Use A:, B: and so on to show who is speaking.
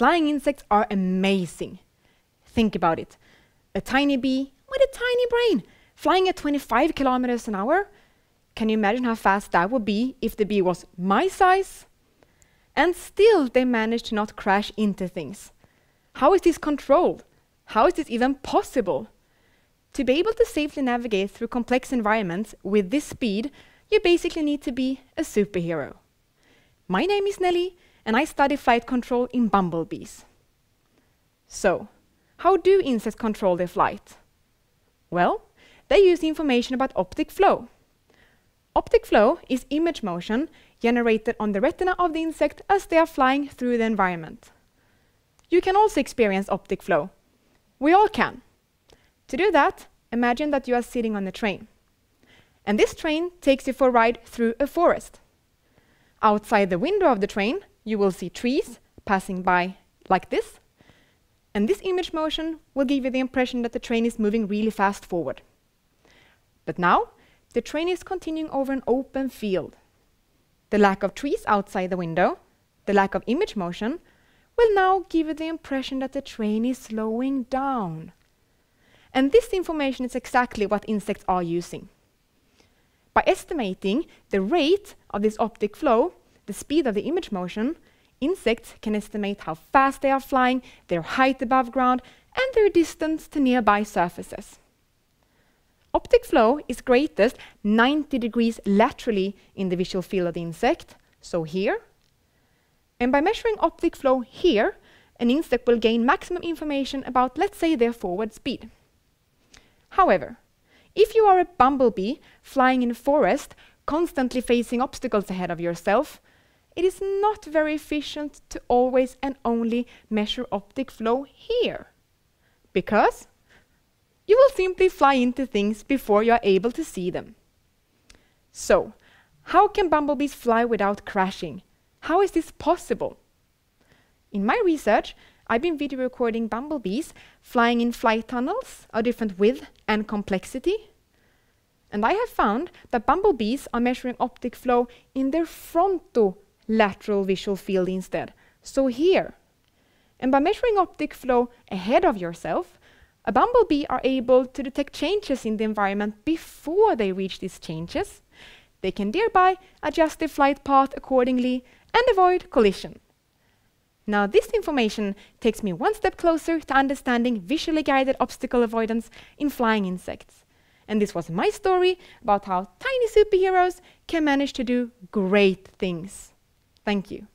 A: Flying insects are amazing. Think about it. A tiny bee with a tiny brain flying at 25 kilometers an hour. Can you imagine how fast that would be if the bee was my size? And still they manage to not crash into things. How is this controlled? How is this even possible? To be able to safely navigate through complex environments with this speed, you basically need to be a superhero. My name is Nellie, and I study flight control in bumblebees. So, how do insects control their flight? Well, they use information about optic flow. Optic flow is image motion generated on the retina of the insect as they are flying through the environment. You can also experience optic flow. We all can. To do that, imagine that you are sitting on a train. And this train takes you for a ride through a forest. Outside the window of the train, you will see trees passing by like this. And this image motion will give you the impression that the train is moving really fast forward. But now, the train is continuing over an open field. The lack of trees outside the window, the lack of image motion, will now give you the impression that the train is slowing down. And this information is exactly what insects are using. By estimating the rate of this optic flow, the speed of the image motion, insects can estimate how fast they are flying, their height above ground, and their distance to nearby surfaces. Optic flow is greatest 90 degrees laterally in the visual field of the insect, so here. And by measuring optic flow here, an insect will gain maximum information about, let's say, their forward speed. However, if you are a bumblebee flying in a forest, constantly facing obstacles ahead of yourself, it is not very efficient to always and only measure optic flow here. Because you will simply fly into things before you are able to see them. So, how can bumblebees fly without crashing? How is this possible? In my research, I've been video recording bumblebees flying in flight tunnels of different width and complexity. And I have found that bumblebees are measuring optic flow in their frontolateral visual field instead. So here. And by measuring optic flow ahead of yourself, a bumblebee are able to detect changes in the environment before they reach these changes. They can thereby adjust their flight path accordingly and avoid collision. Now this information takes me one step closer to understanding visually guided obstacle avoidance in flying insects. And this was my story about how tiny superheroes can manage to do great things. Thank you.